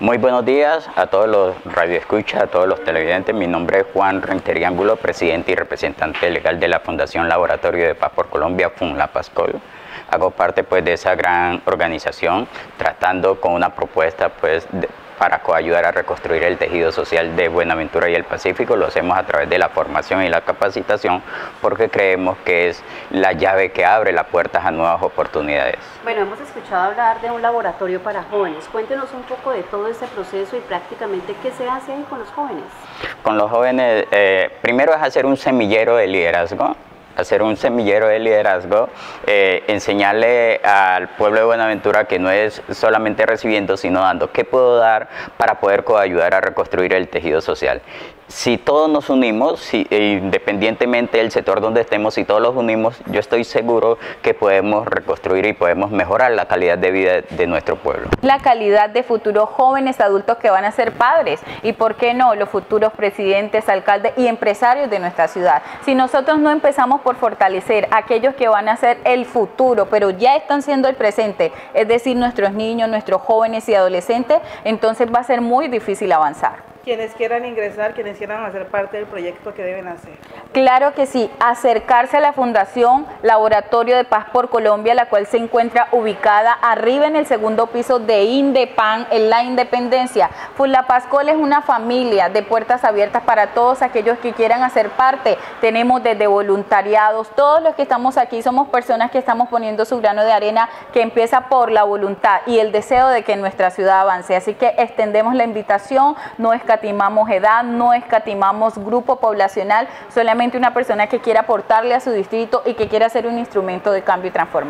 Muy buenos días a todos los radioescuchas, a todos los televidentes. Mi nombre es Juan Rentería presidente y representante legal de la Fundación Laboratorio de Paz por Colombia, FUNLAPASCOL. Hago parte pues de esa gran organización tratando con una propuesta pues de, para ayudar a reconstruir el tejido social de Buenaventura y el Pacífico. Lo hacemos a través de la formación y la capacitación porque creemos que es la llave que abre las puertas a nuevas oportunidades. Bueno, hemos escuchado hablar de un laboratorio para jóvenes. Cuéntenos un poco de todo ese proceso y prácticamente qué se hace ahí con los jóvenes. Con los jóvenes, eh, primero es hacer un semillero de liderazgo hacer un semillero de liderazgo, eh, enseñarle al pueblo de Buenaventura que no es solamente recibiendo, sino dando. ¿Qué puedo dar para poder ayudar a reconstruir el tejido social? Si todos nos unimos, si, e independientemente del sector donde estemos, si todos los unimos, yo estoy seguro que podemos reconstruir y podemos mejorar la calidad de vida de nuestro pueblo. La calidad de futuros jóvenes adultos que van a ser padres y, ¿por qué no?, los futuros presidentes, alcaldes y empresarios de nuestra ciudad. Si nosotros no empezamos por fortalecer a aquellos que van a ser el futuro, pero ya están siendo el presente, es decir, nuestros niños, nuestros jóvenes y adolescentes, entonces va a ser muy difícil avanzar quienes quieran ingresar, quienes quieran hacer parte del proyecto que deben hacer. Claro que sí, acercarse a la Fundación Laboratorio de Paz por Colombia, la cual se encuentra ubicada arriba en el segundo piso de Indepan, en la Independencia. Pazcol es una familia de puertas abiertas para todos aquellos que quieran hacer parte. Tenemos desde voluntariados, todos los que estamos aquí somos personas que estamos poniendo su grano de arena que empieza por la voluntad y el deseo de que nuestra ciudad avance. Así que extendemos la invitación, no es escatimamos edad, no escatimamos grupo poblacional, solamente una persona que quiera aportarle a su distrito y que quiera ser un instrumento de cambio y transformación.